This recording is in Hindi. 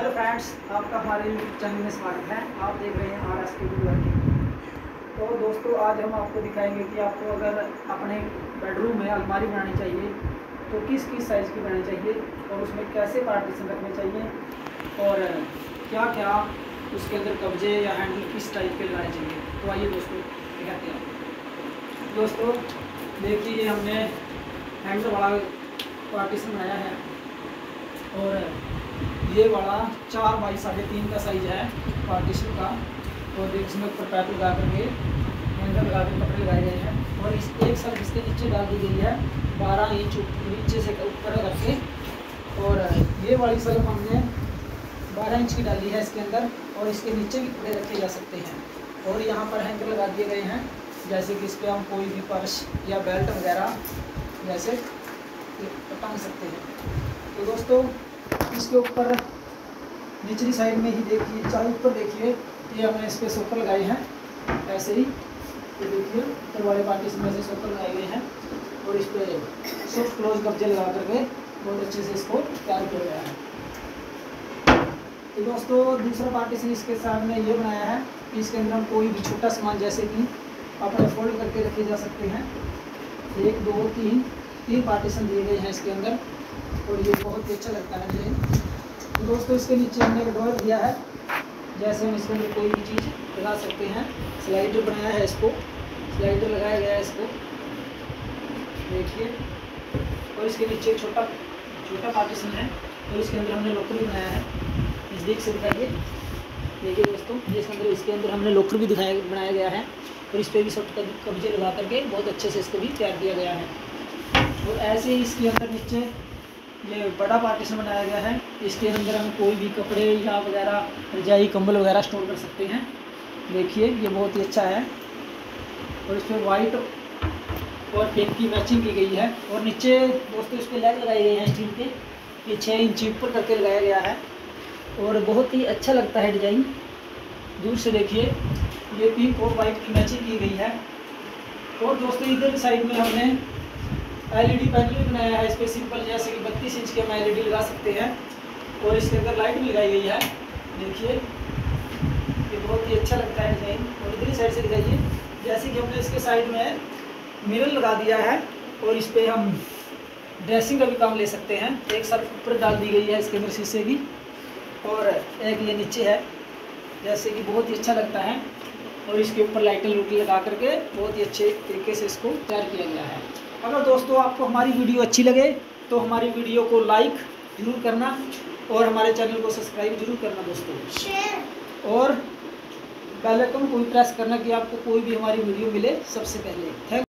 हेलो फ्रेंड्स आपका हमारे यूट्यूब चैनल में स्वागत है। आप देख रहे हैं आर एस के तो दोस्तों, आज हम आपको दिखाएँगे कि आपको अगर अपने बेडरूम में अलमारी बनानी चाहिए तो किस किस साइज़ की बनानी चाहिए और उसमें कैसे पार्टीशन रखने चाहिए और क्या क्या उसके अंदर कब्जे या हैंडल किस टाइप के लगाने चाहिए। तो आइए दोस्तों, दिखाते हैं दोस्तों, देखिए हमने हैंडल वाला पार्टीशन बनाया है और ये वाला चार बाई साढ़े तीन का साइज़ है पार्टीशन का। और इसमें ऊपर पैप लगा करके हैंडल लगा कर कपड़े लगाए गए हैं। और इस एक साइड इसके नीचे डाल दी गई है, बारह इंच नीचे से ऊपर रखे और ये वाली सल्फ हमने बारह इंच की डाली है इसके अंदर, और इसके नीचे भी कपड़े रखे जा सकते हैं। और यहाँ पर हैंगर लगा दिए गए हैं, जैसे कि इस पर हम कोई भी पर्स या बेल्ट वगैरह, जैसे टांग सकते हैं। तो दोस्तों इसके ऊपर, निचली साइड में ही देखिए चाहे ऊपर देखिए, ये हमने इस पर सोकर लगाए हैं, ऐसे ही, ये देखिए, ऊपर वाले पार्टी में से सोकर लगाए गए हैं, और इस पर सॉफ्ट क्लोज कब्जे लगा करके बहुत अच्छे से इसको तैयार किया गया है। तो दोस्तों, दूसरा पार्टीशन इसके साथ में ये बनाया है कि इसके अंदर हम कोई भी छोटा सामान जैसे कि अपने फोल्ड करके रखे जा सकते हैं। एक, दो, तीन तीन पार्टीशन दिए गए हैं इसके अंदर, और ये बहुत ही अच्छा लगता है मुझे। दोस्तों, इसके नीचे हमने एक दिया है, जैसे हम इसके अंदर कोई भी चीज़ लगा सकते हैं। स्लाइडर बनाया है इसको। स्लाइडर लगाया गया है इसको। देखिए। और इसके नीचे छोटा छोटा पार्टीशन है, और इसके अंदर हमने लॉकर भी बनाया है। नज़दीक से दिखाइए देखिए दोस्तों इसके अंदर इसके अंदर हमने लॉकर भी दिखाया, बनाया गया है। और इस पर भी सब कब्जे लगा करके बहुत अच्छे से इसको भी तैयार किया गया है। और ऐसे ही इसके अंदर नीचे ये बड़ा पार्टीशन बनाया गया है। इसके अंदर हम कोई भी कपड़े या वगैरह, रजाई, कंबल वगैरह स्टोर कर सकते हैं। देखिए, ये बहुत ही अच्छा है। और इस पर वाइट और पिंक की मैचिंग की गई है। और नीचे दोस्तों इस पर लेग लगाए गए हैं स्टील के। ये छः इंच ऊपर करके लगाया गया है। और बहुत ही अच्छा लगता है डिज़ाइन दूर से देखिए, ये पिंक और वाइट की मैचिंग की गई है। और दोस्तों, इधर साइड में हमने एलईडी पैनल भी बनाया है, इस पर सिंपल जैसे कि बत्तीस इंच के हम एलईडी लगा सकते हैं। और इसके अंदर लाइट भी लगाई गई है। देखिए, ये बहुत ही अच्छा लगता है डिज़ाइन और इधर साइड से दिखाइए, जैसे कि हमने इसके साइड में मिरर लगा दिया है, और इस पर हम ड्रेसिंग का भी काम ले सकते हैं। एक सर्फ ऊपर डाल दी गई है, इसके अंदर शीशे की और एक ये नीचे है, जैसे कि बहुत ही अच्छा लगता है। और इसके ऊपर लाइटें लूटी लगा करके बहुत ही अच्छे तरीके से इसको तैयार किया गया है। अगर दोस्तों आपको हमारी वीडियो अच्छी लगे तो हमारी वीडियो को लाइक ज़रूर करना और हमारे चैनल को सब्सक्राइब ज़रूर करना दोस्तों। और बेल आइकन को भी प्रेस करना कि आपको कोई भी हमारी वीडियो मिले सबसे पहले। थैंक